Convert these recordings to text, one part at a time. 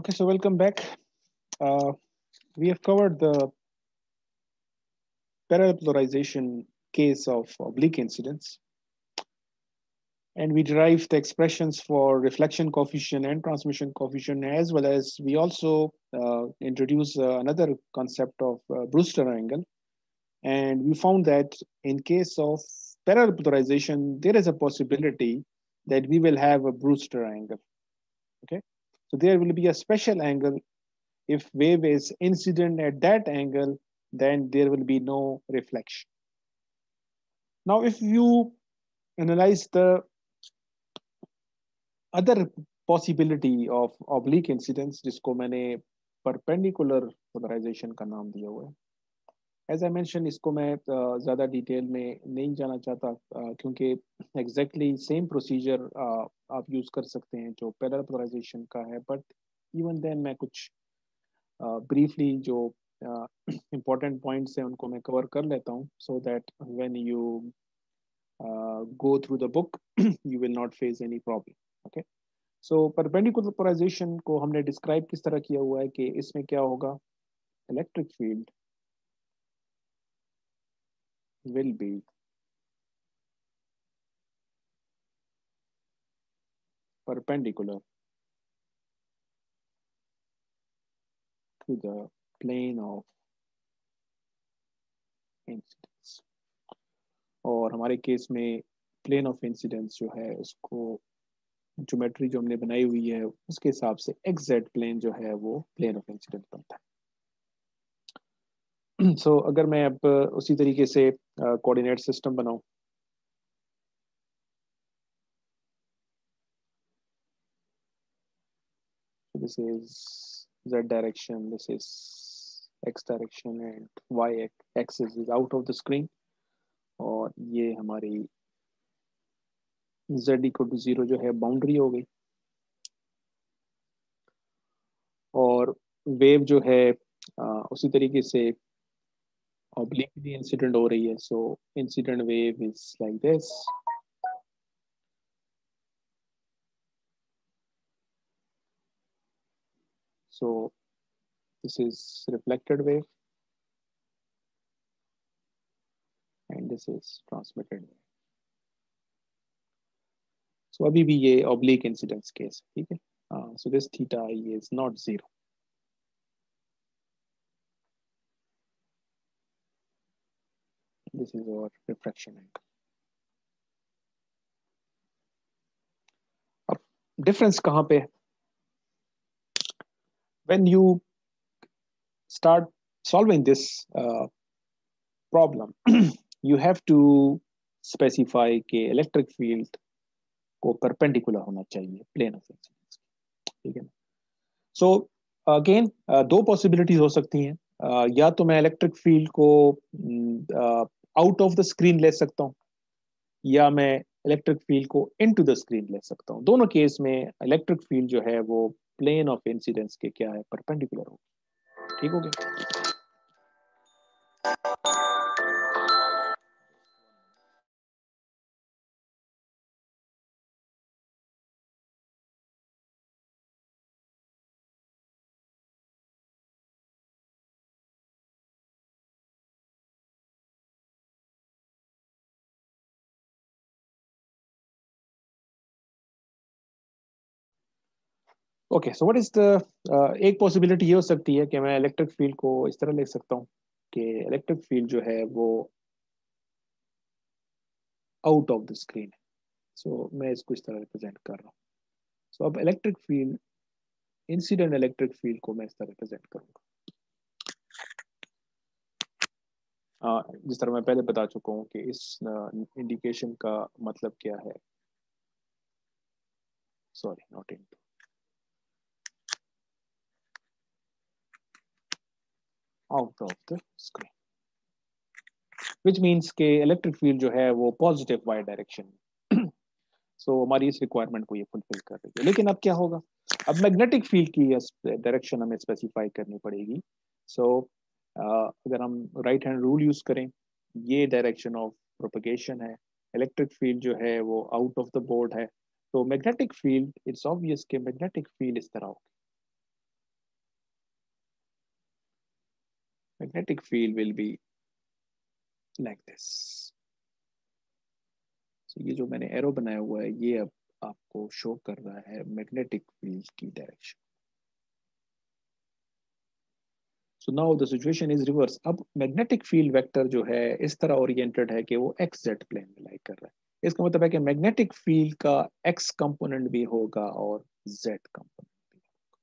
Okay, so welcome back. Uh, we have covered the parallel polarization case of oblique incidence. And we derived the expressions for reflection coefficient and transmission coefficient, as well as we also uh, uh, another concept of uh, Brewster angle. And we found that in case of parallel polarization, there is a possibility that we will have a Brewster angle. Okay, so there will be a special angle. If wave is incident at that angle, then there will be no reflection. Now, if you analyze the other possibility of oblique incidence, जिसको मैंने perpendicular polarization का नाम दिया हुआ है as I mention इसको मैं ज़्यादा डिटेल में नहीं जाना चाहता क्योंकि एग्जैक्टली सेम प्रोसीजर आप यूज़ कर सकते हैं जो पैरल पोलराइजेशन का है बट इवन देन मैं कुछ ब्रीफली जो इम्पोर्टेंट पॉइंट्स हैं उनको मैं कवर कर लेता हूँ so that when you go through the book you will not face any problem okay so perpendicular polarization को हमने डिस्क्राइब किस तरह किया हुआ है कि इसमें क्या होगा? Electric field will be. Perpendicular to the plane of incidence. और हमारे केस में प्लेन ऑफ़ इंसिडेंस जो है, उसको ज्योमेट्री जो हमने बनाई हुई है, उसके हिसाब से एग्जैक्ट प्लेन जो है, वो प्लेन ऑफ़ इंसिडेंस बनता है। सो अगर मैं अब उसी तरीके से कोऑर्डिनेट सिस्टम बनाऊँ। This is Z direction this is X direction and Y axis is out of the screen और ये हमारी जेड इक्वल टू ज़ीरो जो है बाउंड्री हो गई। और वेव जो है आ, उसी तरीके से obliquely incident over here. So incident wave is like this. So this is reflected wave. And this is transmitted wave. So abhi bhi ye oblique incidence case. Okay? Uh, so this theta i is not zero. This is our refraction angle अब difference कहाँ पे है when you start solving this uh, problem you have to specify कि electric field को perpendicular होना चाहिए plane of incidence ठीक है so again uh, दो possibilities हो सकती हैं uh, या तो मैं इलेक्ट्रिक फ़ील्ड को uh, out of the screen ले सकता हूँ, या मैं इलेक्ट्रिक फ़ील्ड को इन टू द स्क्रीन ले सकता हूँ। दोनों केस में इलेक्ट्रिक फ़ील्ड जो है वो प्लेन ऑफ़ इंसिडेंस के क्या है परपेंडिकुलर होगी। ठीक हो गया? Okay so what is the एक पॉसिबिलिटी ये हो सकती है कि मैं इलेक्ट्रिक फ़ील्ड को इस तरह लिख सकता हूँ कि इलेक्ट्रिक फ़ील्ड जो है वो आउट ऑफ़ द स्क्रीन है। सो मैं इसको इस तरह रिप्रेजेंट कर रहा हूँ। सो so, अब electric field incident electric field को मैं इस तरह रिप्रेजेंट करूँगा। जिस तरह मैं पहले बता चुका हूँ कि इस इंडिकेशन का मतलब क्या है? Sorry not in out of the screen. Which means के इलेक्ट्रिक फ़ील्ड जो है वो पॉजिटिव वाई डायरेक्शन सो हमारी इस रिक्वायरमेंट को ये फुलफिल कर रही है। लेकिन अब क्या होगा? अब मैग्नेटिक फ़ील्ड की डायरेक्शन हमें स्पेसिफाई करनी पड़ेगी। सो so, uh, अगर हम राइट हैंड रूल यूज़ करें ये डायरेक्शन ऑफ़ प्रोपगेशन है। इलेक्ट्रिक फ़ील्ड जो है वो आउट ऑफ़ द बोर्ड है। तो मैग्नेटिक फ़ील्ड इट्स ऑब्वियस के मैग्नेटिक फ़ील्ड इस तरह होगी। Magnetic field will be like this. So, ये जो मैंने एरो बनाया हुआ है, ये अब आपको शो कर रहा है मैग्नेटिक फ़ील्ड की direction so now the situation is reverse अब मैग्नेटिक फ़ील्ड वेक्टर जो है, इस तरह ओरिएंटेड है कि वो एक्स जेड प्लेन में लाइक कर रहा है। इसका मतलब है कि मैग्नेटिक फ़ील्ड का एक्स कंपोनेंट भी होगा और जेड कंपोनेंट भी होगा।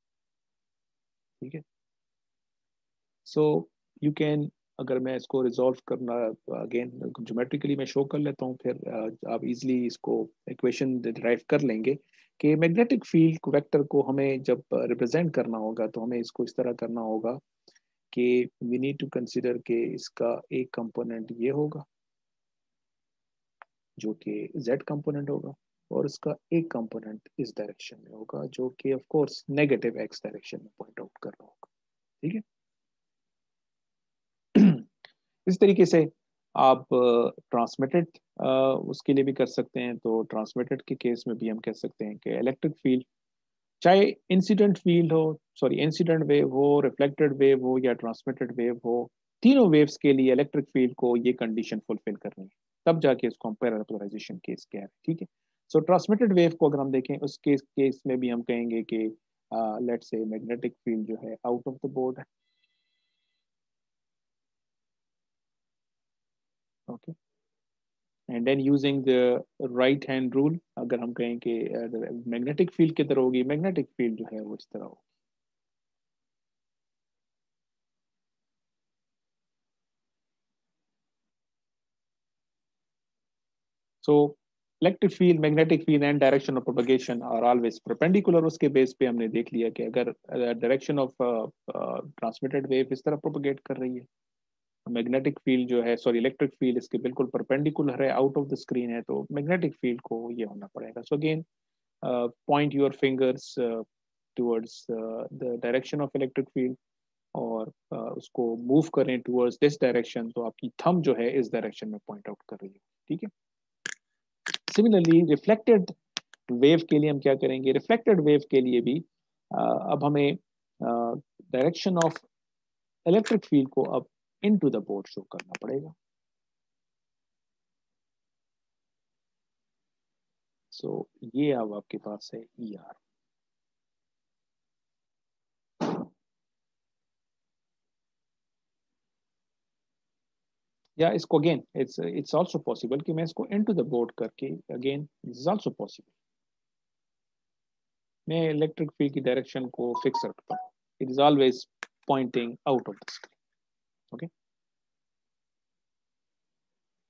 ठीक है? सो यू कैन अगर मैं इसको रिजॉल्व करना अगेन ज्योमेट्रिकली मैं शो कर लेता हूँ, फिर आप इजीली इसको इक्वेशन ड्राइव कर लेंगे कि मैग्नेटिक फ़ील्ड वेक्टर को हमें जब रिप्रेजेंट करना होगा तो हमें इसको इस तरह करना होगा कि वी नीड टू कंसिडर के इसका एक कंपोनेंट ये होगा, जो कि जेड कंपोनेंट होगा, और इसका एक कंपोनेंट इस डायरेक्शन में होगा, जो कि of course negative X direction में पॉइंट आउट कर रहा होगा। ठीक है? इस तरीके से आप ट्रांसमिटेड उसके लिए भी कर सकते हैं। तो ट्रांसमिटेड के केस में भी हम कह सकते हैं कि इलेक्ट्रिक फ़ील्ड चाहे इंसिडेंट फ़ील्ड हो सॉरी इंसिडेंट वेव हो रिफ्लेक्टेड वेव हो या ट्रांसमिटेड वेव हो, तीनों वेव्स के लिए इलेक्ट्रिक फ़ील्ड को ये कंडीशन फुलफिल करनी है। तब जाके उसको हम पैरापोलराइजेशन केस कह रहे हैं, ठीक है? सो ट्रांसमिटेड वेव को अगर हम देखें, उस केस केस में भी हम कहेंगे कि लेट से मैग्नेटिक फ़ील्ड जो है आउट ऑफ़ द बोर्ड है। Okay and then using the right hand rule अगर हम कहें कि मैग्नेटिक फ़ील्ड किधर होगी? मैग्नेटिक फ़ील्ड जो है वो इस तरह होगी। So electric field magnetic field and direction of propagation are always perpendicular उसके बेस पे हमने देख लिया कि अगर डायरेक्शन ऑफ़ ट्रांसमिटेड वेव इस तरह प्रोपगेट कर रही है मैग्नेटिक फ़ील्ड जो है सॉरी इलेक्ट्रिक फ़ील्ड इसके बिल्कुल परपेंडिकुलर है आउट ऑफ़ द स्क्रीन है तो मैग्नेटिक फ़ील्ड को ये होना पड़ेगा। So again point your fingers towards the direction of electric field और uh, उसको मूव करें टूवर्ड्स दिस डायरेक्शन तो आपकी थम जो है इस डायरेक्शन में पॉइंट आउट कर रही है। ठीक है? सिमिलरली रिफ्लेक्टेड वेव के लिए हम क्या करेंगे? रिफ्लेक्टेड वेव के लिए भी uh, अब हमें डायरेक्शन ऑफ़ इलेक्ट्रिक फ़ील्ड को अब इनटू द बोर्ड शो करना पड़ेगा। सो so, ये अब आपके पास है ई e आर या इसको again it's it's also possible कि मैं इसको इनटू द बोर्ड करके again this is also possible मैं इलेक्ट्रिक फ़ील्ड की डायरेक्शन को फिक्स रखता हूँ। It is always pointing out of the screen okay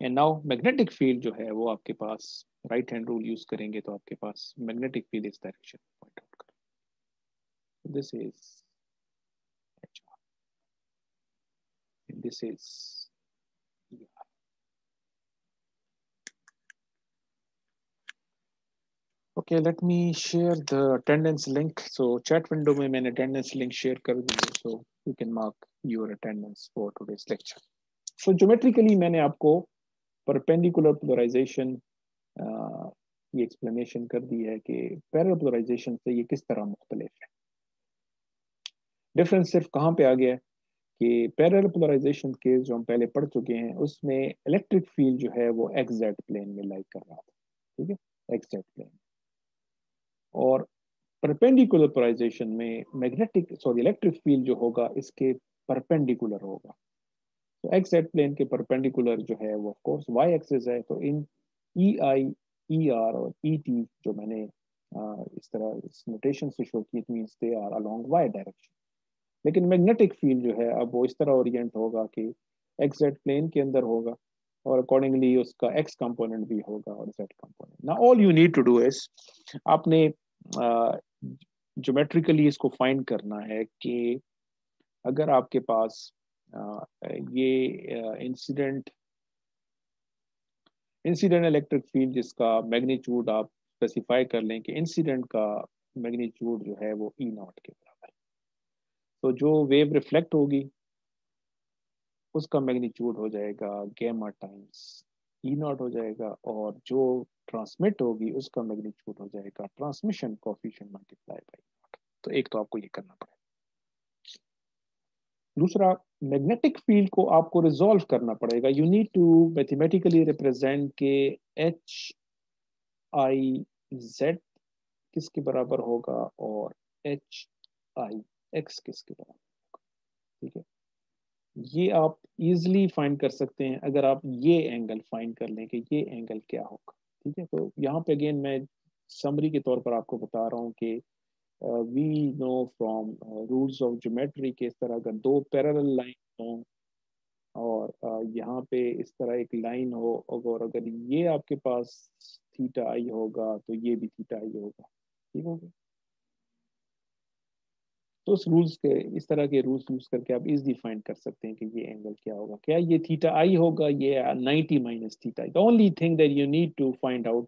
and now magnetic field जो है वो आपके पास राइट हैंड रूल यूज़ करेंगे तो आपके पास मैग्नेटिक फ़ील्ड इस डायरेक्शन पॉइंट आउट कर this is this is okay, let me share the attendance link. So chat window में मैंने attendance link share कर दी so you can mark your attendance for today's lecture. So geometrically मैंने आपको perpendicular polarization uh, की explanation कर दी है कि पैरल पोलराइजेशन से ये किस तरह मुख्तलिफ़ है। डिफरेंस सिर्फ़ कहाँ पे आ गया है कि पैरल पोलराइजेशन के जो हम पहले पढ़ चुके हैं उसमें इलेक्ट्रिक फ़ील्ड जो है वो एक्सैक्ट प्लेन में लाइक कर रहा था। ठीक है? एक्सैक्ट प्लेन और परपेंडिकुलर पोलराइजेशन में मैग्नेटिक सॉरी इलेक्ट्रिक फ़ील्ड जो होगा, इसके परपेंडिकुलर होगा। तो एक्स एट प्लेन के परपेंडिकुलर जो है, वो ऑफकोर्स वाई एक्सिस है तो इन ई आई ई आर और ई e टी जो मैंने इस तरह इस नोटेशन से शो की it means they are along Y direction लेकिन मैग्नेटिक फ़ील्ड जो है, अब वो इस तरह ओरिएंट होगा कि एक्स जेड प्लेन के अंदर होगा, और अकॉर्डिंगली उसका एक्स कंपोनेंट भी होगा और जेड कंपोनेंट ना all you need to do is आपने ज्योमेट्रिकली इसको फाइंड करना है कि अगर आपके पास ये इंसिडेंट इंसिडेंट इलेक्ट्रिक फ़ील्ड जिसका मैग्नीट्यूड आप स्पेसिफाई कर लें कि इंसिडेंट का मैग्नीट्यूड जो है वो ई e नॉट के बराबर तो जो वेव रिफ्लेक्ट होगी, उसका मैग्नीट्यूड हो जाएगा गेमा टाइम्स ई नॉट हो जाएगा और जो ट्रांसमिट होगी उसका मैग्नीट्यूड हो जाएगा। Transmission coefficient multiply by nought तो एक तो आपको ये करना पड़ेगा। दूसरा मैग्नेटिक फ़ील्ड को आपको रिजॉल्व करना पड़ेगा। You need to mathematically represent K H I Z किसके बराबर होगा और एच आई एक्स किसके बराबर होगा। ठीक है? ये आप इजिली फाइंड कर सकते हैं अगर आप ये एंगल फाइंड कर लें कि ये एंगल क्या होगा ठीक है? तो यहाँ पे अगेन मैं समरी के तौर पर आपको बता रहा हूँ कि we know from rules of geometry के इस तरह अगर दो पैरेलल लाइन हो और uh, यहाँ पे इस तरह एक लाइन हो और अगर ये आपके पास थीटा आई होगा तो ये भी थीटा आई होगा ठीक होगा? तो उस रूल्स के, इस तरह के रूल्स यूज़ करके आप इजिली फाइंड कर सकते हैं कि ये एंगल क्या होगा। क्या ये थीटा आई होगा? ये 90 minus theta I only thing that you need to find out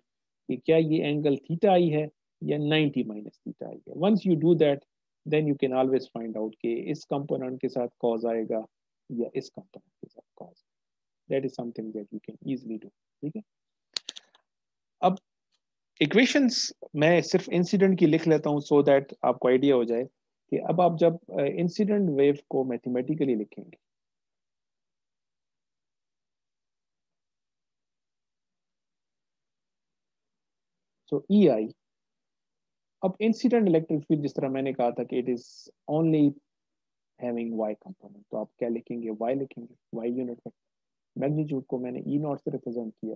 कि क्या ये एंगल थीटा आई है या 90 माइनस थीटा आई है। Once you do that then you can always find out कि इस कंपोनेंट के साथ कॉज आएगा या इस कंपोनेंट के साथ cause that is something that you can easily do ठीक है? अब इक्वेशंस मैं सिर्फ़ इंसिडेंट की लिख लेता हूँ सो दैट आपको आइडिया हो जाए। कि अब आप जब इंसिडेंट वेव को मैथमेटिकली लिखेंगे। सो ई आई अब इंसिडेंट इलेक्ट्रिक फ़ील्ड जिस तरह मैंने कहा था कि it is only having Y component तो आप क्या लिखेंगे? वाई लिखेंगे वाई यूनिट में। मैग्नीट्यूड को मैंने ई e नॉट से रिप्रेजेंट किया।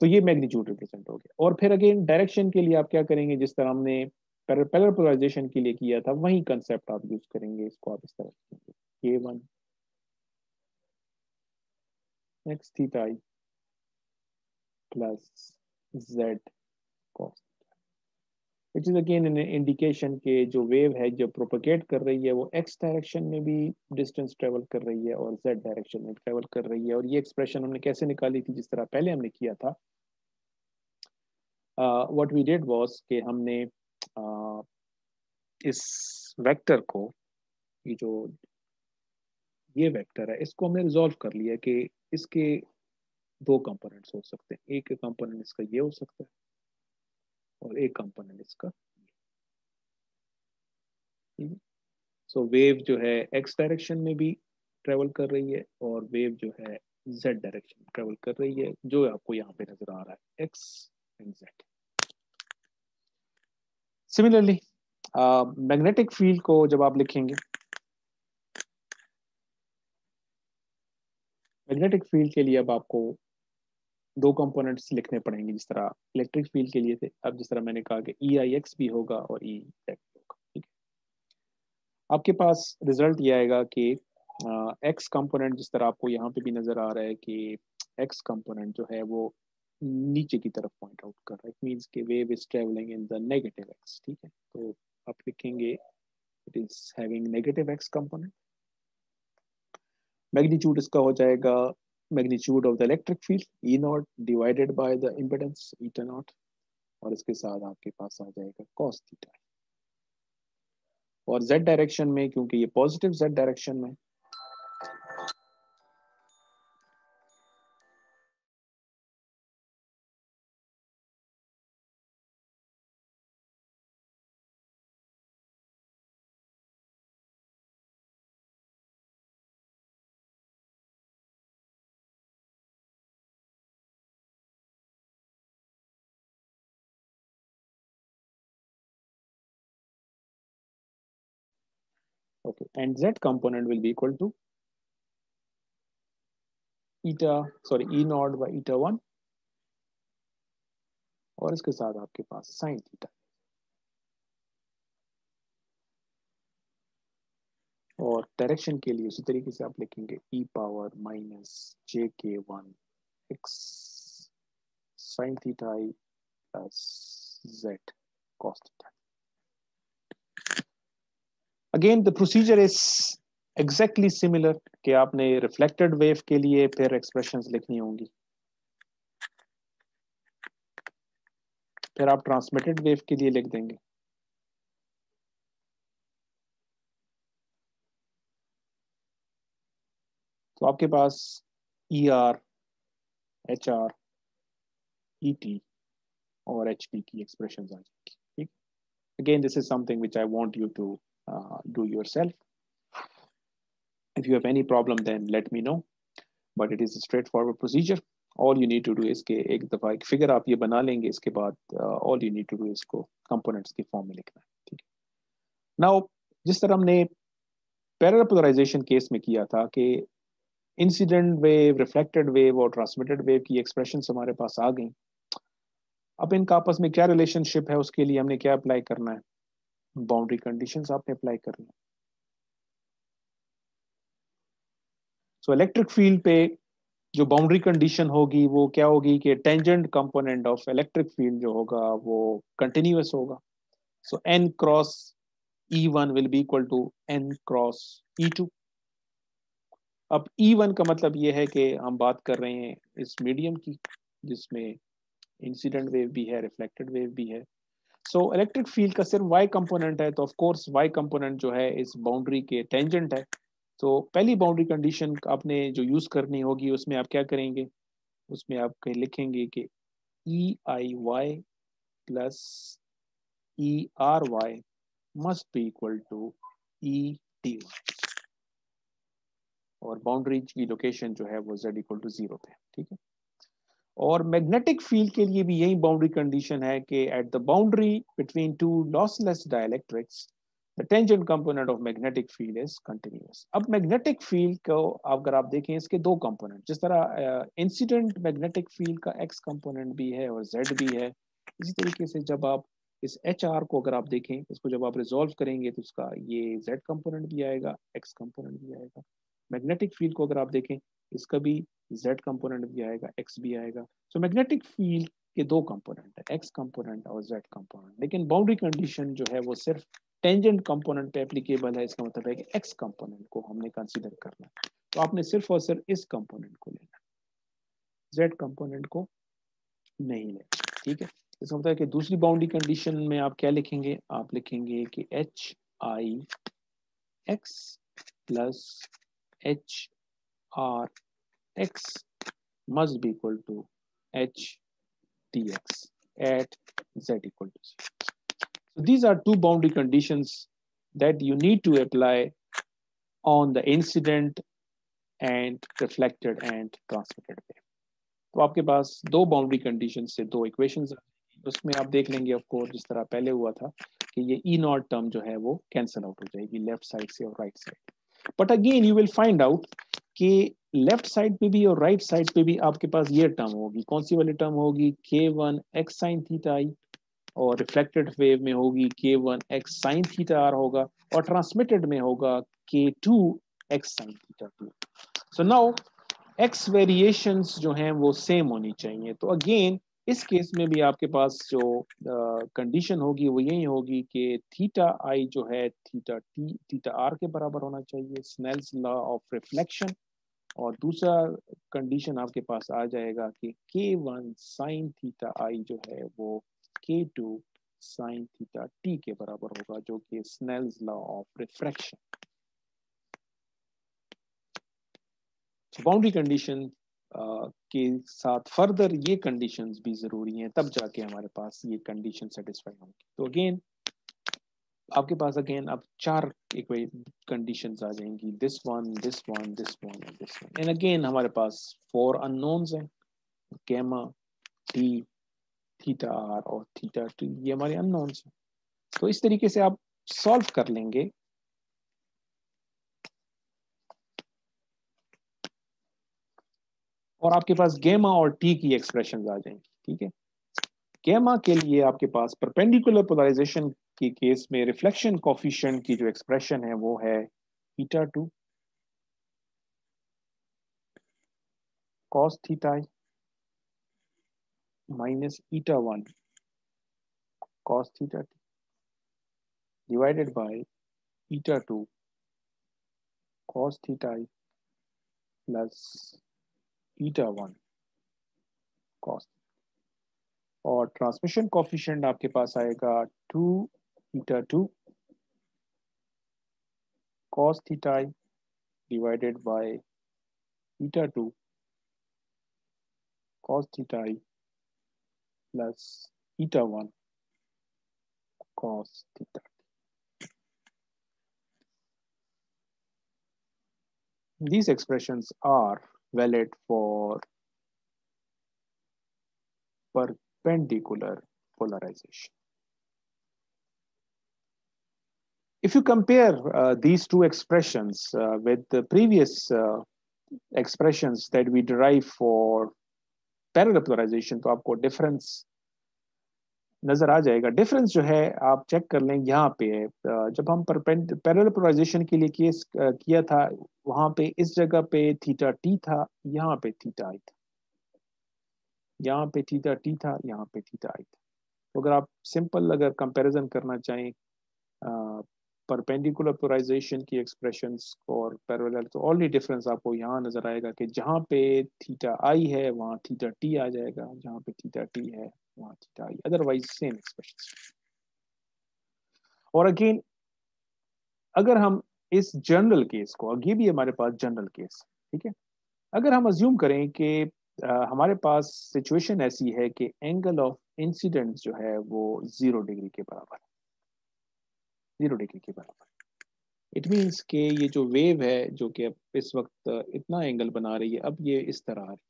तो ये मैग्नीट्यूड रिप्रेजेंट हो गया। और फिर अगेन डायरेक्शन के लिए आप क्या करेंगे? जिस तरह हमने पैरल पोलराइजेशन के लिए किया था, वही कंसेप्ट आप यूज़ करेंगे इसको आप इस तरह A one X theta I plus Z cos it is again an indication के जो वेव है, जो प्रोपोगेट कर रही है, वो एक्स डायरेक्शन में भी डिस्टेंस ट्रेवल कर रही है और जेड डायरेक्शन में ट्रेवल कर रही है। और ये एक्सप्रेशन हमने कैसे निकाली थी, जिस तरह पहले हमने किया था वट वी डिड वाज कि हमने इस वेक्टर को, ये जो, ये वेक्टर है, इसको हमने रिजॉल्व कर लिया कि इसके दो कंपोनेंट्स हो सकते हैं। एक कंपोनेंट इसका ये हो सकता है और एक कंपोनेंट इसका ये। सो वेव जो है एक्स डायरेक्शन में भी ट्रेवल कर रही है और वेव जो है जेड डायरेक्शन ट्रेवल कर रही है, जो आपको यहाँ पे नज़र आ रहा है X and Z similarly magnetic field को जब आप लिखेंगे मैग्नेटिक फ़ील्ड के लिए अब आपको दो कंपोनेंट्स लिखने पड़ेंगे, जिस तरह इलेक्ट्रिक फ़ील्ड के लिए थे, अब जिस तरह मैंने कहा कि ई आई एक्स भी होगा और ई e होगा, ठीक है? आपके पास रिज़ल्ट ये आएगा कि एक्स कंपोनेंट जिस तरह आपको यहाँ पे भी नज़र आ रहा है कि एक्स कंपोनेंट जो है वो नीचे की तरफ़ पॉइंट आउट कर रहा है मीन्स के wave is travelling in the negative X ठीक है? तो आप लिखेंगे it is having negative X component magnitude इसका हो जाएगा magnitude of the electric field E nought divided by the impedance eta nought और इसके साथ आपके पास आ जाएगा कॉस थीटा और z डायरेक्शन में, क्योंकि ये पॉजिटिव z डायरेक्शन में okay. And z component will be equal to eta, sorry e naught by eta 1 और इसके साथ आपके पास साइन थीटा और डायरेक्शन के लिए उसी तरीके से आप लिखेंगे e power minus J K one X sine theta I plus Z cos theta again the procedure is exactly similar कि आपने रिफ्लेक्टेड वेव के लिए फिर एक्सप्रेशंस लिखनी होंगी। फिर आप ट्रांसमिटेड वेव के लिए लिख देंगे। तो आपके पास E R H R E T और एच पी की एक्सप्रेशन आ जाएगी। ठीक? Again this is something which I want you to uh, do yourself. if you have any problem then let me know. But it is a straightforward procedure. All you need to do इसके एक दफ़ा एक figure आप ये बना लेंगे इसके बाद all you need to do इसको components के फॉर्म में लिखना है ठीक है now जिस तरह हमने पैरेलल पोलराइजेशन केस में किया था कि इंसिडेंट वेव रिफ्लेक्टेड वेव और ट्रांसमिटेड वेव की एक्सप्रेशन हमारे पास आ गई अब इनका आपस में क्या रिलेशनशिप है उसके लिए हमने क्या अप्लाई करना है बाउंड्री कंडीशंस आपने अप्लाई करनी सो इलेक्ट्रिक फ़ील्ड पे जो बाउंड्री कंडीशन होगी, वो क्या होगी कि tangent component of electric field जो होगा, वो कंटिन्यूस होगा। So N cross E one will be equal to N cross E two अब ई वन का मतलब ये है कि हम बात कर रहे हैं इस मीडियम की, जिसमें इंसिडेंट वेव भी है रिफ्लेक्टेड वेव भी है। सो इलेक्ट्रिक फ़ील्ड का सिर्फ़ वाई कंपोनेंट है तो ऑफ़ कोर्स वाई कंपोनेंट जो है, इस बाउंड्री के टेंजेंट है। तो पहली बाउंड्री कंडीशन आपने जो यूज़ करनी होगी, उसमें आप क्या करेंगे? उसमें आप कहीं लिखेंगे कि E I Y plus E R Y must be equal to E T और बाउंड्री की लोकेशन जो है, वो जेड इक्वल टू ज़ीरो पे ठीक है? और मैग्नेटिक फ़ील्ड के लिए भी यही बाउंड्री कंडीशन है कि at the boundary between two lossless dielectrics the tangent component of magnetic field is continuous. अब magnetic field को अगर आप देखें, इसके दो component, जिस तरह इंसिडेंट मैग्नेटिक फ़ील्ड का x component भी है और z भी है, इसी तरीके से जब आप इस एच आर को अगर आप देखें, इसको जब आप रिजोल्व करेंगे तो उसका ये जेड कंपोनेंट भी आएगा एक्स कंपोनेंट भी आएगा। मैग्नेटिक फ़ील्ड को अगर आप देखें, इसका भी जेड कंपोनेंट भी आएगा एक्स भी आएगा। सो मैग्नेटिक फ़ील्ड के दो कंपोनेंट है एक्स कंपोनेंट और जेड कंपोनेंट लेकिन बाउंड्री कंडीशन जो है वो सिर्फ़ टेंजेंट कंपोनेंट पे एप्लीकेबल है, इसका मतलब है कि एक्स कंपोनेंट को हमने कंसीडर करना तो आपने सिर्फ़ और सिर्फ़ इस कंपोनेंट को लेना जेड कंपोनेंट को नहीं लेना ठीक है? इसका मतलब है कि दूसरी बाउंड्री कंडीशन में आप क्या लिखेंगे? आप लिखेंगे कि H i x plus H r X must be equal to h dx at z equal to 0. So these are two boundary conditions that you need to apply on the incident and reflected and transmitted wave. तो आपके पास दो boundary condition से दो equations उसमें आप देख लेंगे of course जिस तरह पहले हुआ था कि ये ई नॉट टर्म जो है वो कैंसिल आउट हो जाएगी लेफ्ट साइड से और right side but again you will find out कि लेफ़्ट साइड पे भी और राइट right साइड पे भी आपके पास ये टर्म होगी। कौन सी वाली टर्म होगी? K one x sine theta i और रिफ्लेक्टेड वेव में होगी। K one x sine theta r होगा और ट्रांसमिटेड में होगा k two x sine theta two so now x variations जो हैं वो सेम होनी चाहिए। तो अगेन इस केस में भी आपके पास जो कंडीशन होगी वो यही होगी कि थीटा आई जो है थीटा टी थीटा आर के बराबर होना चाहिए। स्नेल्स लॉ ऑफ़ रिफ्लेक्शन और दूसरा कंडीशन आपके पास आ जाएगा कि के वन साइन थीटा आई जो है वो K two sine theta T के बराबर होगा, जो कि Snell's law of refraction boundary condition के साथ फर्दर ये कंडीशंस भी ज़रूरी हैं, तब जाके हमारे पास ये कंडीशन सेटिस्फाई होंगी। तो अगेन आपके पास अगेन अब चार कंडीशन आ जाएँगी। This one this one this one this one and again हमारे पास फोर अननोन्स हैं। गैमा टी थीटा आर और थीटा टू ये हमारे अननोन्स हैं। तो इस तरीके से आप सॉल्व कर लेंगे। और आपके पास गेमा और टी की एक्सप्रेशन आ जाएँगी, ठीक है? गेमा के लिए आपके पास परपेंडिकुलर पोलराइजेशन के केस में रिफ्लेक्शन कॉफिशिएंट की जो एक्सप्रेशन है, वो है theta two cos theta 1 cos theta t divided by eta 2 cos theta i plus eta 1 cos और ट्रांसमिशन कॉफिशिएंट आपके पास आएगा two theta 2 cos theta i divided by theta 2 cos theta i plus theta 1 cos theta these expressions are valid for perpendicular polarization. If you compare uh, these two expressions uh, with the previous uh, expressions that we derive for parallel polarization, तो आपको difference नज़र आ जाएगा। Difference जो है आप check कर लें यहाँ पे जब हम पैरेलल पोलराइजेशन के लिए केस किया था वहाँ पे इस जगह पे थीटा टी था यहाँ पे थीटा आई था। यहाँ पे थीटा टी था यहाँ पे थीटा आई था। तो अगर आप सिंपल अगर कंपैरिजन करना चाहें परपेंडिकुलर पोलराइजेशन की एक्सप्रेशन और पैरेलल तो ओनली डिफरेंस आपको यहाँ नज़र आएगा कि जहाँ पे थीटा आई है, वहाँ थीटा टी आ जाएगा, जहाँ पे थीटा टी है, वहाँ theta i otherwise same expression और अगेन अगर हम इस जनरल केस को ये भी हमारे पास जनरल केस ठीक है? अगर हम अज्यूम करें कि हमारे पास सिचुएशन ऐसी है कि एंगल ऑफ़ इंसिडेंट जो है वो ज़ीरो डिग्री के बराबर है। ज़ीरो डिग्री के बराबर। इट मीन्स के ये जो वेव है, जो कि अब इस वक्त इतना एंगल बना रही है, अब ये इस तरह आ रही है।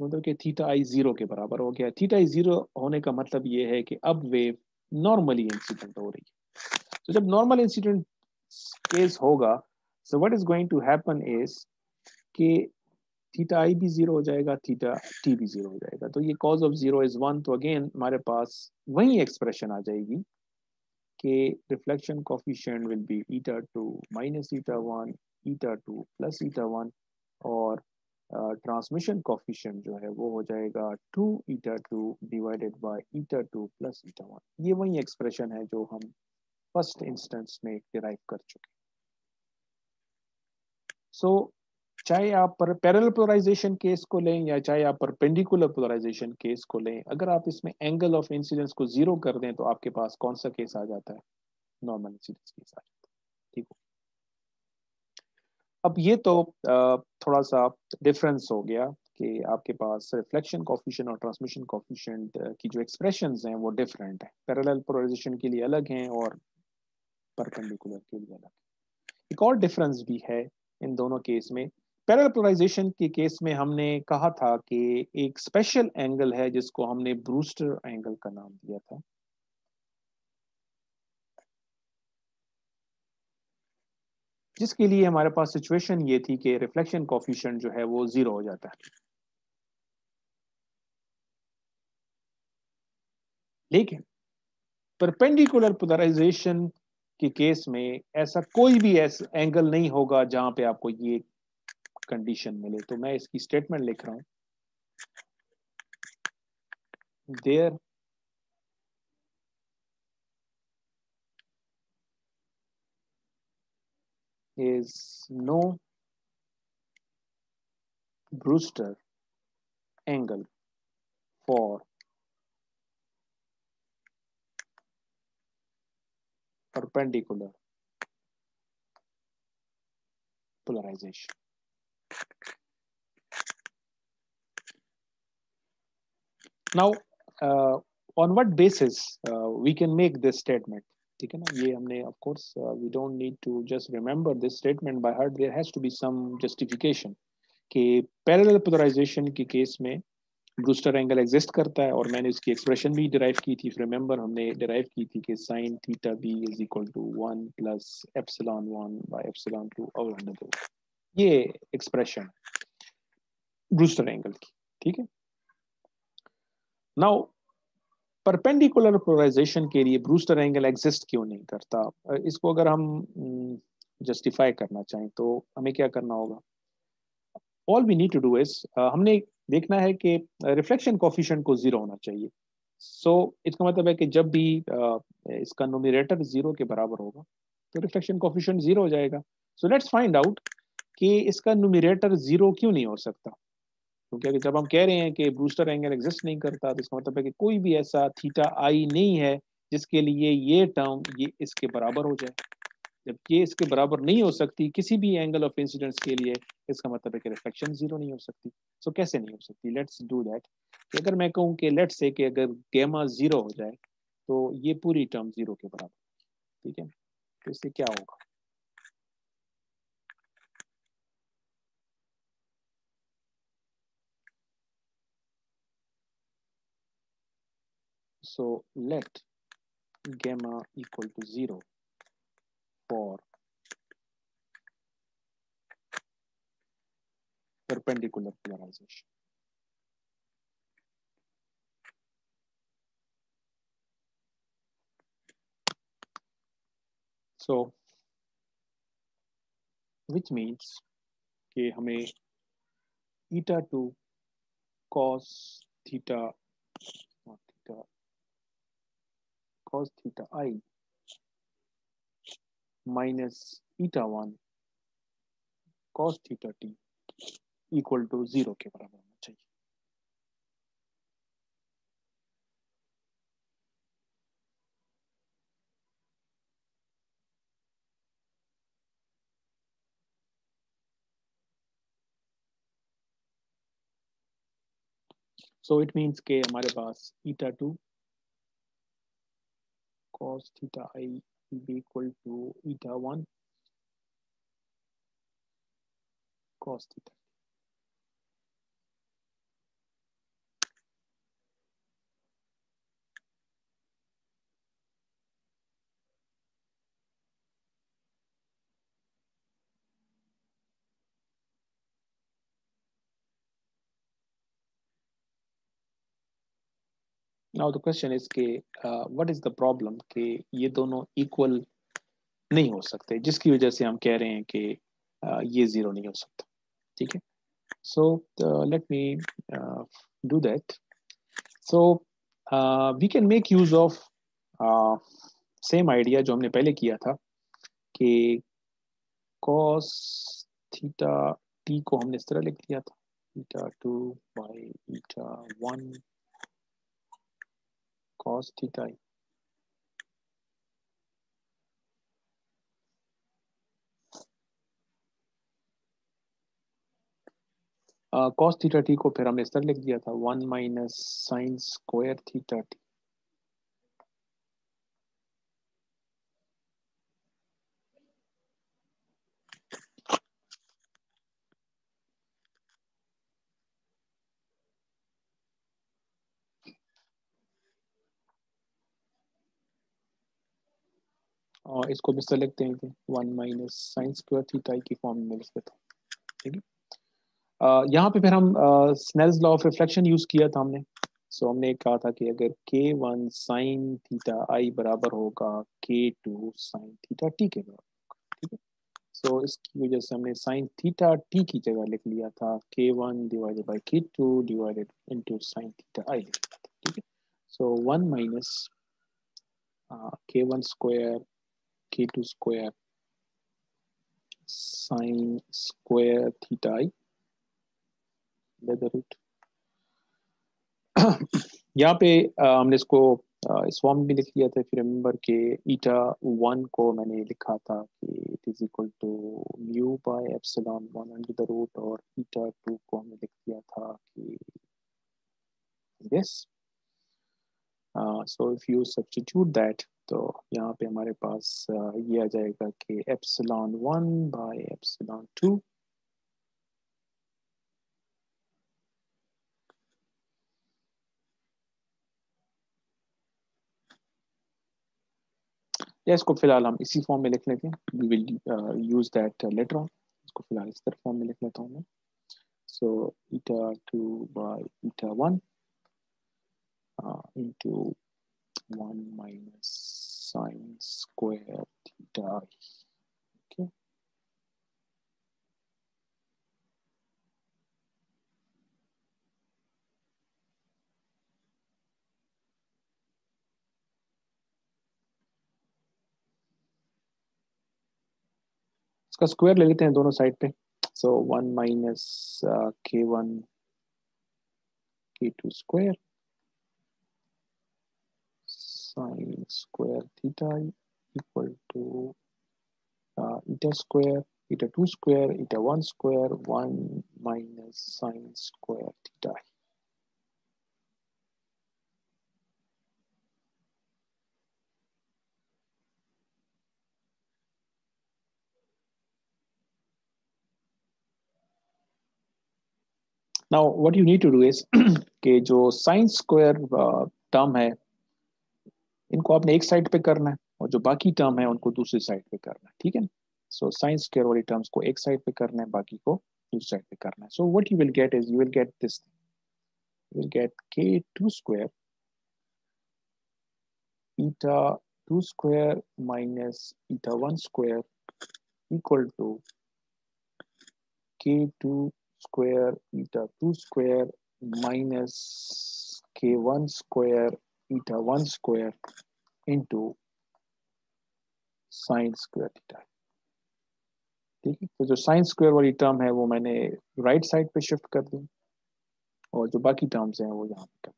मतलब कि थीटा आई ज़ीरो के बराबर हो गया। थीटा आई ज़ीरो होने का मतलब ये है कि अब वेव नॉर्मली इंसिडेंट हो रही है। तो जब नॉर्मल इंसिडेंट केस होगा so what is going to happen is कि थीटा आई भी ज़ीरो हो जाएगा थीटा टी भी ज़ीरो हो जाएगा। तो ये cos of zero is one तो अगेन हमारे पास वही एक्सप्रेशन आ जाएगी। K reflection coefficient will be eta 2 minus eta 1, eta 2 plus eta 1 और ट्रांसमिशन कॉफिशिएंट जो है वो हो जाएगा two eta two divided by eta two plus eta one ये वही एक्सप्रेशन है जो हम फ़र्स्ट इंस्टेंस में डिराइव कर चुके सो so, चाहे आप पर पैरल पोलराइजेशन केस को लें या चाहे आप परपेंडिकुलर पोलराइजेशन केस को लें, अगर आप इसमें एंगल ऑफ़ इंसिडेंस को ज़ीरो कर दें तो आपके पास कौन सा केस आ जाता है? नॉर्मल इंसिडेंस केस आ जाता है। ठीक हो। अब ये तो थोड़ा सा डिफरेंस हो गया कि आपके पास रिफ्लेक्शन कॉफिशन और ट्रांसमिशन कॉफिशेंट की जो एक्सप्रेशन हैं, वो डिफरेंट है। पैरेलल पोलराइजेशन के लिए अलग हैं और परपेंडिकुलर के लिए अलग एक और डिफरेंस भी है इन दोनों केस में पैरल पोलराइजेशन के केस में हमने कहा था कि एक स्पेशल एंगल है जिसको हमने ब्रूस्टर एंगल का नाम दिया था। जिसके लिए हमारे पास सिचुएशन ये थी कि रिफ्लेक्शन कॉफिशिएंट जो है वो ज़ीरो हो जाता है। लेकिन परपेंडिकुलर पोलराइजेशन के केस में ऐसा कोई भी ऐसा एंगल नहीं होगा जहाँ पे आपको ये कंडीशन मिले। तो मैं इसकी स्टेटमेंट लिख रहा हूँ। There is no Brewster angle for perpendicular polarization. Now, uh, on what basis uh, we can make this statement? ठीक है ना ये हमने of course uh, we don't need to just remember this statement by heart there has to be some justification कि parallel polarization के case में Brewster angle exist करता है और मैंने इसकी एक्सप्रेशन भी डिराइव की थी रिमेंबर हमने डिराइव की थी कि sine theta b is equal to one plus epsilon one by epsilon two और अंडर ये एक्सप्रेशन ब्रूस्टर एंगल की ठीक है? नाउ परपेंडिकुलर पोलराइजेशन के लिए ब्रूस्टर एंगल एग्जिस्ट क्यों नहीं करता? इसको अगर हम जस्टिफाई hmm, करना चाहें तो हमें क्या करना होगा? All we need to do is हमने देखना है कि रिफ्लेक्शन कॉफिशिएंट को ज़ीरो होना चाहिए। सो so, इसका मतलब है कि जब भी uh, इसका नोमिनेटर ज़ीरो के बराबर होगा तो रिफ्लेक्शन कॉफिशिएंट ज़ीरो हो जाएगा। सो लेट्स फाइंड आउट कि इसका नोमिनेटर ज़ीरो क्यों नहीं हो सकता? क्योंकि अगर जब हम कह रहे हैं कि ब्रूस्टर एंगल एग्जिस्ट नहीं करता तो इसका मतलब है कि कोई भी ऐसा थीटा आई नहीं है जिसके लिए ये टर्म ये इसके बराबर हो जाए। जब ये इसके बराबर नहीं हो सकती किसी भी एंगल ऑफ़ इंसिडेंस के लिए इसका मतलब है कि रिफ्लेक्शन ज़ीरो नहीं हो सकती। सो so, कैसे नहीं हो सकती? लेट्स डू दैट अगर मैं कहूँ कि लेट्स से कि अगर गेमा ज़ीरो हो जाए तो ये पूरी टर्म ज़ीरो के बराबर। ठीक है? तो इससे क्या होगा? So let gamma equal to zero for perpendicular polarization. So, which means कि हमें eta two cos theta theta cos theta i minus eta 1 cos theta t equal to zero के बराबर होना चाहिए। सो इट मीन्स के हमारे पास eta two cos theta i will be equal to eta 1 cos theta now the question is के what is the problem कि ये दोनों इक्वल नहीं हो सकते? जिसकी वजह से हम कह रहे हैं कि uh, ये ज़ीरो नहीं हो सकता। ठीक है? So let me do that so we can make use of same idea जो हमने पहले किया था कि cos थीटा t को हमने इस तरह लिख दिया था। Eta 2 by eta 1 cos theta i. Cos theta t को फिर हमने तरह लिख दिया था one minus sine square theta t और इसको भी सेलेक्ट देंगे। One minus sine square theta की फॉर्म में लिख देता हूँ? ठीक है यहाँ पे फिर हम Snell's law of reflection use किया था हमने। सो so, हमने कहा था कि अगर के वन साइन थीटा आई बराबर होगा के टू साइन थीटा टी के बराबर ठीक है? सो इसकी वजह से हमने साइन थीटा टी की जगह लिख लिया था। K one divided by k two divided into sine theta i ठीक है? So one minus k one square k2 square sine square theta i root. यहाँ पे आ, हमने इसको इस फॉर्म में लिख लिया था फिर रिमेंबर के ईटा वन को मैंने लिखा था कि it is equal to mu by epsilon one under the root और ईटा टू को हमने लिख दिया था कि this so if you substitute that तो यहाँ पे हमारे पास ये आ जाएगा कि epsilon one by epsilon two या इसको फ़िलहाल हम इसी फॉर्म में लिख लेते हैं। Will use that later on इसको फ़िलहाल इस तरह फॉर्म में लिख लेता हूँ मैं। So eta two by eta one into 1 minus sine square theta okay. इसका स्क्वायर ले लेते हैं दोनों साइड पे. So one minus k one k two square sine square theta equal to uh, eta square, eta 2 square, eta 1 square, 1 minus sine square theta. Now, what you need to do is कि जो sine square term है इनको आपने एक side पे करना है और जो बाकी टर्म है उनको दूसरी साइड पे करना है, ठीक है सो साइन स्क्वायर वाली टर्म्स को एक साइड पे करना है, बाकी को दूसरी साइड पे करना है। So what you will get is you will get this you will get k2 square eta 2 square minus eta 1 square equal to k2 square eta 2 square minus k1 square eta 1 square into sine square theta ठीक है? तो जो sine square वाली term है, वो मैंने right side पे shift कर दी और जो बाकी टर्म्स हैं, वो यहाँ पे कर दी।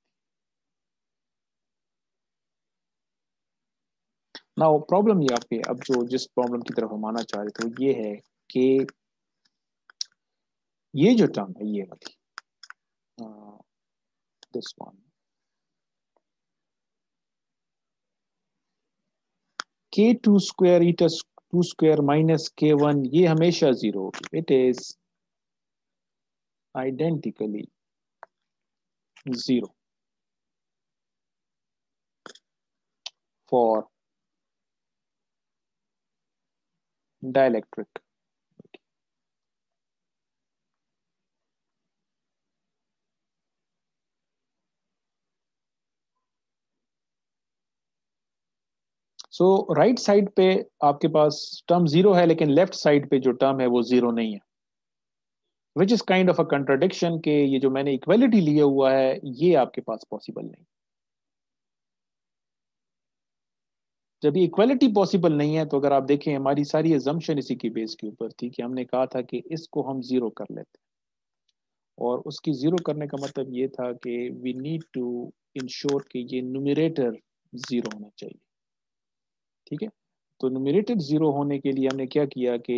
ना प्रॉब्लम यहाँ पे अब जो जिस प्रॉब्लम की तरफ़ हम आना चाह रहे थे, वो ये है कि ये जो टर्म है, ये वाली this one k two square eta two square minus k one ये हमेशा ज़ीरो होगी it is identically zero for dielectric. So right side पे आपके पास टर्म ज़ीरो है, लेकिन लेफ़्ट साइड पे जो टर्म है, वो ज़ीरो नहीं है। Which is kind of a contradiction के ये जो मैंने इक्वेलिटी लिया हुआ है, ये आपके पास पॉसिबल नहीं। जब ये इक्वलिटी पॉसिबल नहीं है तो अगर आप देखें, हमारी सारी एजम्पन इसी की बेस के ऊपर थी कि हमने कहा था कि इसको हम ज़ीरो कर लेते और उसकी ज़ीरो करने का मतलब ये था कि वी नीड टू इंश्योर कि ये न्यूमिरेटर ज़ीरो होना चाहिए। ठीक है? तो न्यूमिरेटर ज़ीरो होने के लिए हमने क्या किया कि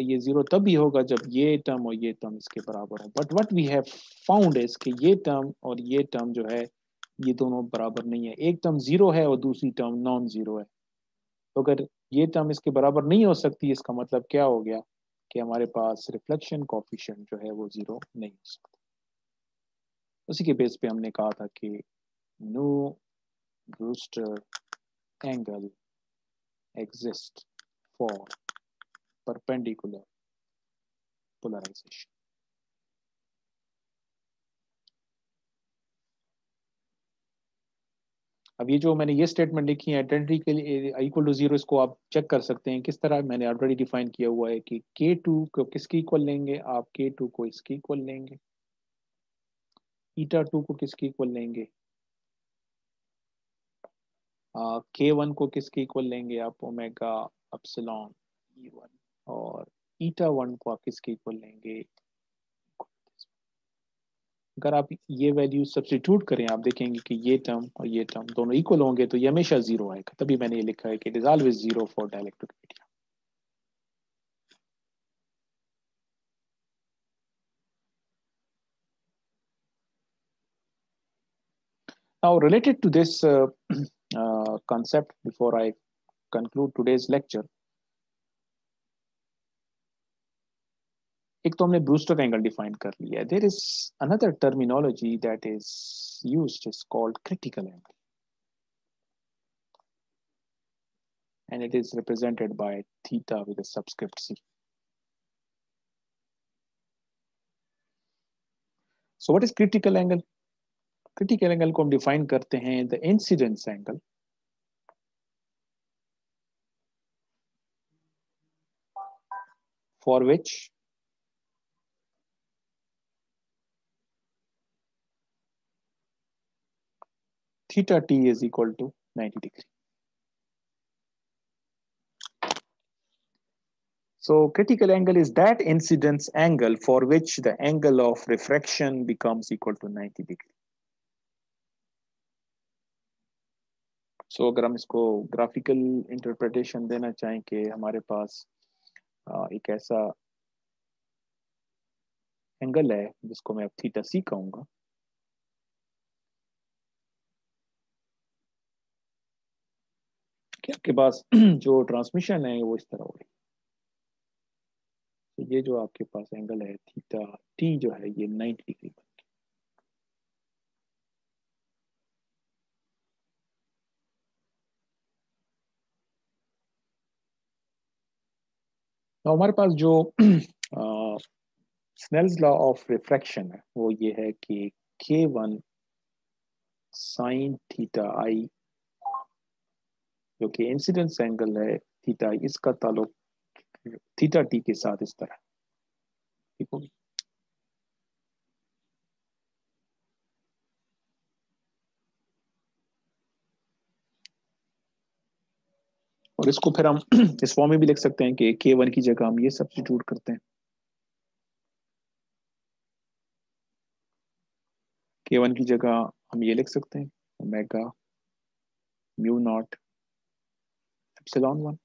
ये ज़ीरो तब ही होगा जब ये टर्म और ये टर्म इसके बराबर हो। But what we have found is कि ये टर्म और ये टर्म जो है, ये दोनों बराबर नहीं है। एक टर्म ज़ीरो है और दूसरी टर्म नॉन ज़ीरो है। तो अगर ये टर्म इसके बराबर नहीं हो सकती, इसका मतलब क्या हो गया कि हमारे पास रिफ्लेक्शन कॉफिशियंट जो है वो ज़ीरो नहीं हो सकता। उसी के बेस पे हमने कहा था कि no Brewster angle exist for perpendicular polarization. अब ये जो मैंने ये स्टेटमेंट लिखी है आइडेंटिटी के लिए इक्वल टू ज़ीरो इसको आप चेक कर सकते हैं। किस तरह मैंने ऑलरेडी डिफाइन किया हुआ है कि के टू को किसकी इक्वल लेंगे? आप के टू को इसकी इक्वल लेंगे। ईटा टू को किसकी इक्वल लेंगे? के वन को किसके इक्वल लेंगे आप? ओमेगा अपसिलॉन ई वन और ईटा वन को आप किसके इक्वल लेंगे? अगर आप ये वैल्यू सब्सटीट्यूट करें आप देखेंगे कि ये टर्म और ये टर्म दोनों इक्वल होंगे तो ये हमेशा ज़ीरो आएगा। तभी मैंने ये लिखा है कि it always zero for dielectric media to this uh, uh, concept before I conclude today's lecture. एक तो हमने ब्रूस्टर एंगल डिफाइन कर लिया there is another terminology that is used is called critical angle and it is represented by theta with a subscript c. So what is critical angle? Critical angle को हम define करते हैं the incidence angle for which theta t is equal to 90 degree. So critical angle is that incidence angle for which the angle of refraction becomes equal to 90 degree. So so, अगर हम इसको graphical interpretation देना चाहें कि हमारे पास एक ऐसा angle है, जिसको मैं अब थीटा सी कहूँगा। कि आपके पास जो ट्रांसमिशन है, वो इस तरह होगी तो ये जो आपके पास एंगल है थीटा टी जो है, ये 90 डिग्री बन तो हमारे पास जो स्नेल्स लॉ ऑफ़ रिफ्रैक्शन है, वो ये है कि के वन साइन थीटा आई जो कि इंसिडेंस एंगल है थीटा इसका ताल्लुक थीटा टी के साथ इस तरह ठीक होगी और इसको फिर हम इस फॉर्म में भी लिख सकते हैं कि के वन की जगह हम ये सब्सिट्यूट करते हैं। के वन की जगह हम ये लिख सकते हैं omega mu naught epsilon one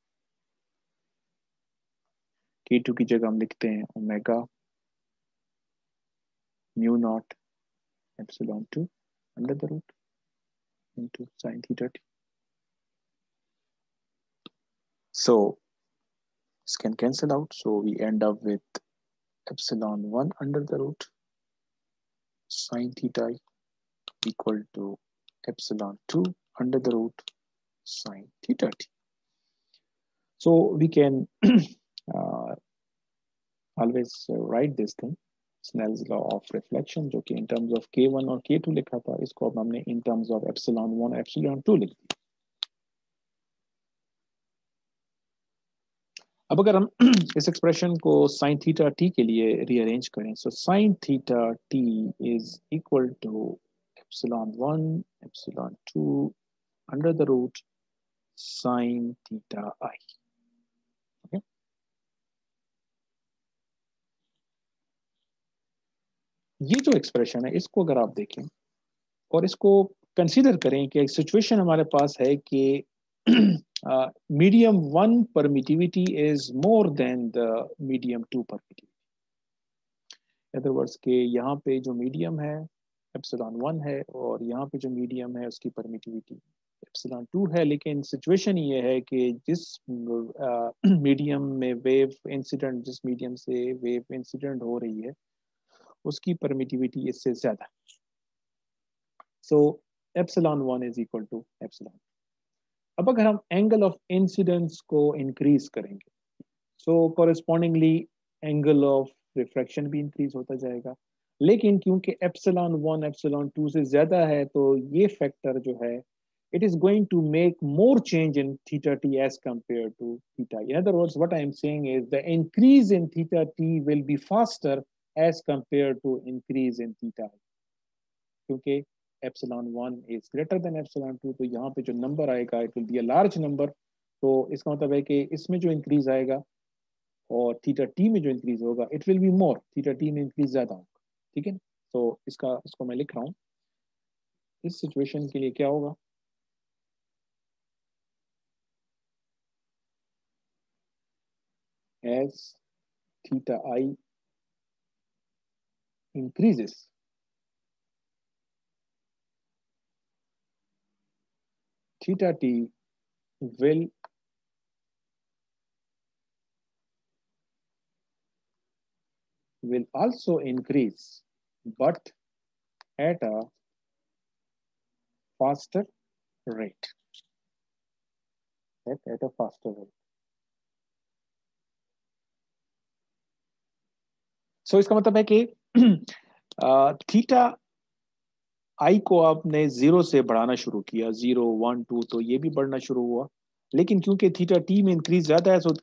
k two की जगह हम लिखते हैं omega mu naught epsilon two under the root into sin theta t So this can cancel out. So we end up with epsilon 1 under the root sine theta equal to epsilon 2 under the root sine theta t. So we can uh, always uh, write this thing Snell's law of reflection जो कि in terms of k1 और k2 लिखा था इसको अब हमने in terms of epsilon 1 epsilon 2 लिख दिया अब अगर हम इस एक्सप्रेशन को साइन थीटा टी के लिए रीअरेंज करें so sine theta t is equal to epsilon one epsilon two under the root sine theta i ये जो एक्सप्रेशन है, इसको अगर आप देखें और इसको कंसीडर करें कि एक सिचुएशन हमारे पास है कि uh, medium 1 permittivity is more than the medium 2 permittivity. Other words के यहाँ पे जो मीडियम है एप्सिलॉन वन है और यहाँ पे जो मीडियम है उसकी परमिटिविटी एप्सिलॉन टू है। लेकिन सिचुएशन ये है कि जिस मीडियम uh, में वेव इंसिडेंट जिस मीडियम से वेव इंसिडेंट हो रही है उसकी परमिटिविटी इससे ज़्यादा so epsilon one is equal to epsilon अब अगर हम एंगल ऑफ़ इंसिडेंस को इंक्रीज करेंगे so correspondingly angle of refraction भी इंक्रीज होता जाएगा। लेकिन क्योंकि एप्सलॉन वन एप्सलॉन टू से ज़्यादा है तो ये फैक्टर जो है it is going to make more change in theta t as compare to theta in other words what I am saying is the increase in theta t will be faster as compare to increase in theta क्योंकि epsilon 1 is greater than epsilon 2 तो यहाँ पे जो number आएगा it will be a large number तो इसका मतलब है कि इसमें जो इंक्रीज आएगा और थीटा टी में जो इंक्रीज होगा it will be more theta t में इंक्रीज ज़्यादा होगा, ठीक है तो इसका, इसको मैं लिख रहा हूँ। इस सिचुएशन के लिए क्या होगा? As theta i increases theta t will will also increase but at a faster rate at, at a faster rate so so, इसका मतलब है कि थीटा आई को आपने ज़ीरो से बढ़ाना शुरू किया ज़ीरो वन टू तो ये भी बढ़ना शुरू हुआ। लेकिन क्योंकि थीटा टी में इंक्रीज ज़्यादा है सो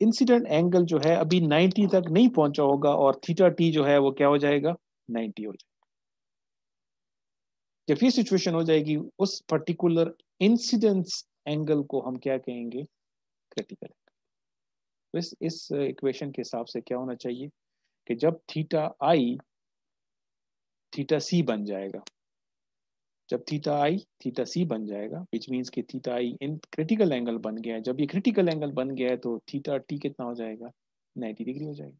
इंसिडेंट एंगल जो है अभी 90 तक नहीं पहुँचा होगा और थीटा टी जो है वो क्या हो जाएगा? 90 हो जाएगा। जब ये सिचुएशन हो जाएगी, उस पर्टिकुलर इंसिडेंस एंगल को हम क्या कहेंगे? क्रिटिकल तो इस इस इक्वेशन के हिसाब से क्या होना चाहिए कि जब थीटा आई थीटा सी बन जाएगा जब थीटा आई थीटा सी बन जाएगा विच मीन्स कि theta i in critical angle बन गया है। जब ये क्रिटिकल एंगल बन गया है तो थीटा टी कितना हो जाएगा? 90 डिग्री हो जाएगा।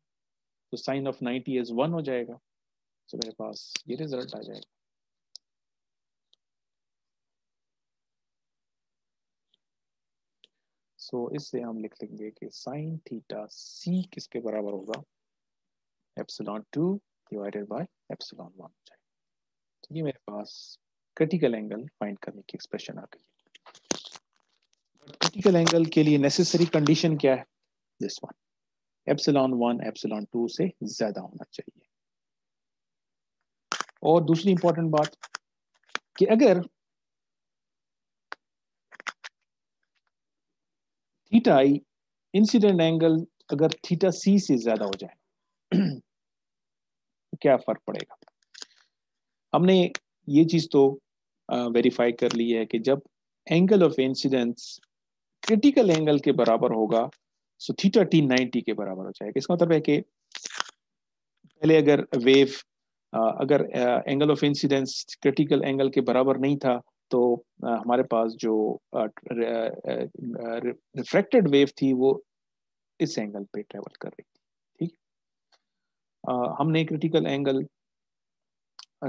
तो साइन ऑफ़ 90 इज़ वन हो जाएगा। तो मेरे पास ये रिज़ल्ट आ जाएगा। सो so, इससे हम लिख लेंगे कि साइन थीटा सी किसके बराबर होगा? Epsilon two divided by epsilon one हो जाएगा। तो ये मेरे पास क्रिटिकल एंगल फाइंड करने की एक्सप्रेशन आ गई क्रिटिकल एंगल के लिए नेसेसरी कंडीशन क्या है? This one epsilon one epsilon two से ज़्यादा होना चाहिए। और दूसरी इंपॉर्टेंट बात कि अगर थीटा आई इंसिडेंट एंगल अगर थीटा सी से ज़्यादा हो जाए तो क्या फ़र्क पड़ेगा? हमने ये चीज़ तो वेरीफाई कर ली है कि जब angle of incidence critical angle के बराबर होगा सो थीटा टी नाइनटी के बराबर हो जाएगा। इसका मतलब है कि पहले अगर वेव अगर angle of incidence critical angle के बराबर नहीं था तो हमारे पास जो रिफ्रेक्टेड वेव थी, वो इस एंगल पे ट्रेवल कर रही थी। ठीक? हमने क्रिटिकल एंगल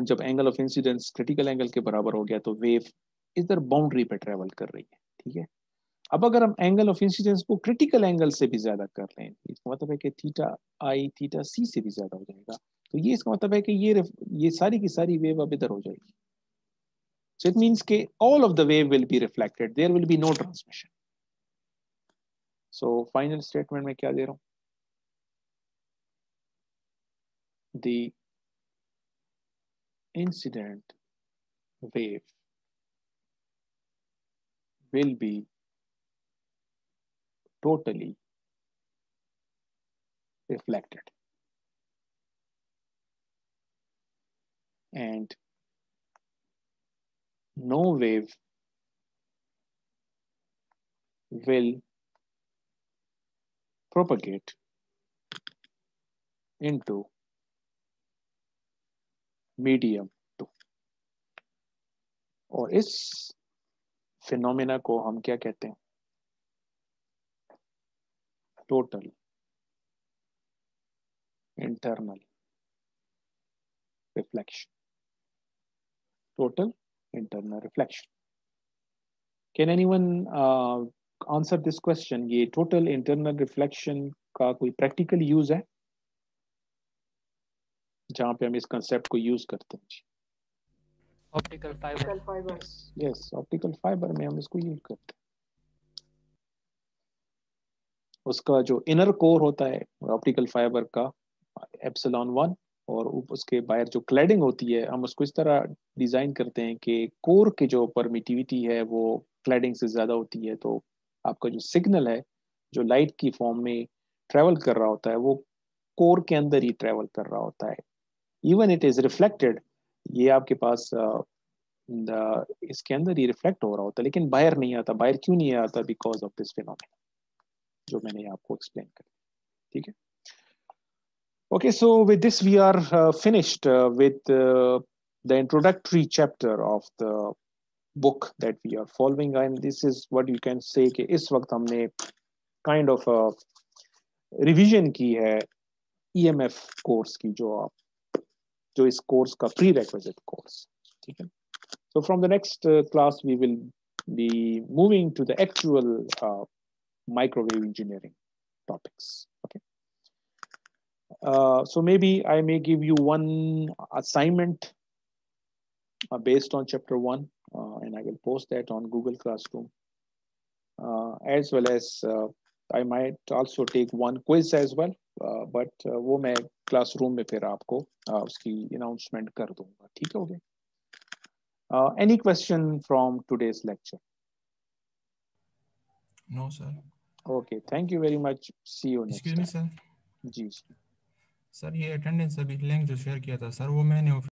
जब angle of incidence critical angle के बराबर हो गया तो वेव इधर बाउंड्री पे ट्रेवल कर रही है, ठीक है अब अगर हम एंगल ऑफ़ इंसिडेंस को क्रिटिकल एंगल से भी ज़्यादा कर लें, इसका मतलब है कि थीटा आई थीटा सी से भी ज़्यादा हो जाएगा तो ये इसका मतलब है कि ये ये सारी की सारी वेव अब इधर हो जाएगी So it means that all of the wave will be reflected. There will be no transmission. So final statement में क्या दे रहा हूँ? The incident wave will be totally reflected. And no wave will propagate into medium two और इस phenomena को हम क्या कहते हैं? Total internal reflection total internal reflection can anyone answer this question ये टोटल इंटरनल रिफ्लेक्शन का कोई प्रैक्टिकल यूज़ है? जहाँ पे हम इस कंसेप्ट को use करते हैं। Optical fibre yes optical fibre में हम इसको यूज़ करते हैं। उसका जो इनर कोर होता है ऑप्टिकल फाइबर का एप्सिलॉन वन और उसके बाहर जो क्लैडिंग होती है हम उसको इस तरह डिज़ाइन करते हैं कि कोर के जो परमिटिविटी है वो क्लैडिंग से ज़्यादा होती है। तो आपका जो सिग्नल है जो लाइट की फॉर्म में ट्रेवल कर रहा होता है वो कोर के अंदर ही ट्रेवल कर रहा होता है। इवन इट इज़ रिफ्लेक्टेड ये आपके पास इसके अंदर ही रिफ्लेक्ट हो रहा होता है, लेकिन बाहर नहीं आता, बाहर क्यों नहीं आता? बिकॉज़ ऑफ़ दिस फिनोमिन जो मैंने आपको एक्सप्लेन कर। ठीक है? Okay so with this we are finished with the introductory chapter of the book that we are following and this is what you can say कि इस वक्त हमने काइंड ऑफ़ रिवीजन की है ईएमएफ कोर्स की, जो आप जो इस course का prerequisite course ठीक है So from the next uh, class, we will be moving to the actual uh, microwave engineering topics. Okay. Uh, so maybe I may give you one assignment uh, based on chapter one, uh, and I will post that on Google Classroom, uh, as well as uh, I might also take one quiz as well. Uh, but uh, वो मैं classroom में फिर आपको uh, उसकी announcement कर दूँगा। ठीक हो गया any question from today's lecture no sir okay thank you very much see you next sir ji sir ये अटेंडेंस अभी लिंक जो शेयर किया था सर वो मैंने